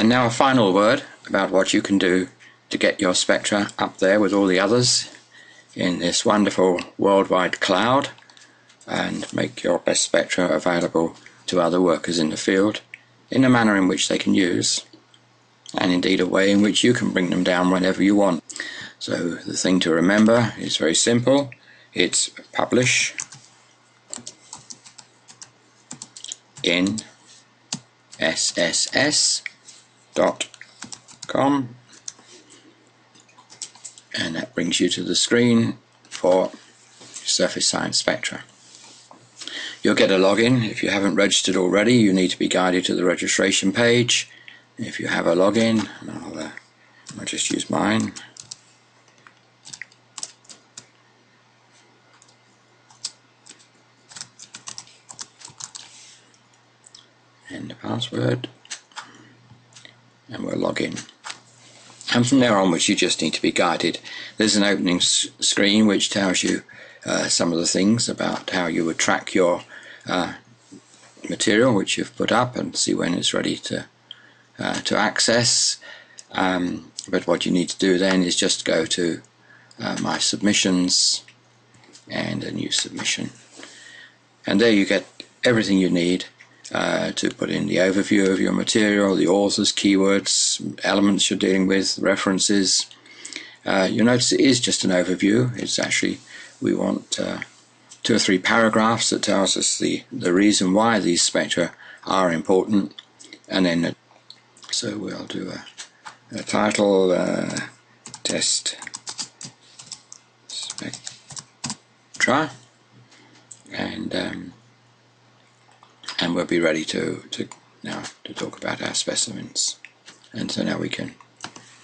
And now a final word about what you can do to get your spectra up there with all the others in this wonderful worldwide cloud and make your best spectra available to other workers in the field in a manner in which they can use and indeed a way in which you can bring them down whenever you want. So the thing to remember is very simple. It's publish in sss.com and that brings you to the screen for Surface Science Spectra. You'll get a login. If you haven't registered already, you need to be guided to the registration page. If you have a login, I'll, uh, I'll just use mine. And the password. And we'll log in. And from there onwards, you just need to be guided. There's an opening screen which tells you uh, some of the things about how you would track your uh, material which you've put up and see when it's ready to uh, to access. Um, but what you need to do then is just go to uh, my submissions and a new submission. And there you get everything you need uh, to put in the overview of your material, the authors, keywords, elements you're dealing with, references. Uh, you'll notice it is just an overview. It's actually, we want uh, two or three paragraphs that tells us the, the reason why these spectra are important. And then, so we'll do a, a title, uh, test spectra, and um, and we'll be ready to, to now to talk about our specimens. And so now we can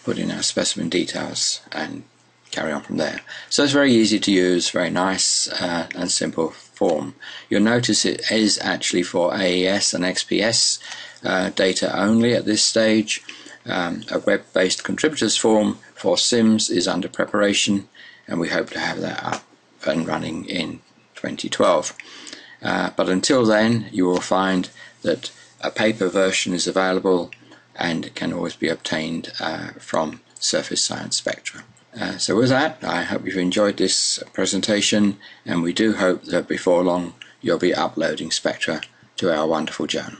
put in our specimen details and carry on from there. So it's very easy to use, very nice uh, and simple form. You'll notice it is actually for AES and XPS uh, data only at this stage. Um, a web-based contributors form for SIMS is under preparation and we hope to have that up and running in 2012. Uh, but until then, you will find that a paper version is available and can always be obtained uh, from Surface Science Spectra. Uh, so with that, I hope you've enjoyed this presentation and we do hope that before long you'll be uploading Spectra to our wonderful journal.